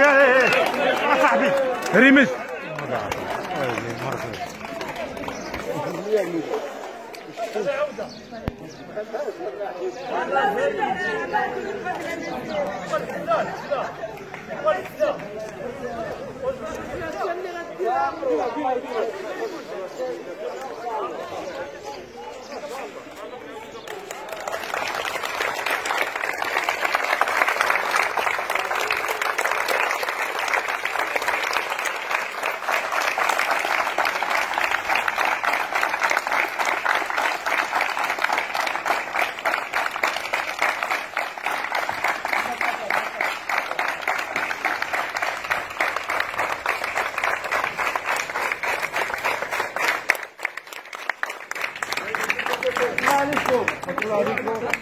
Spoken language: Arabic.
صاحبي يا صاحبي رمز. Popolarico. Popolarico.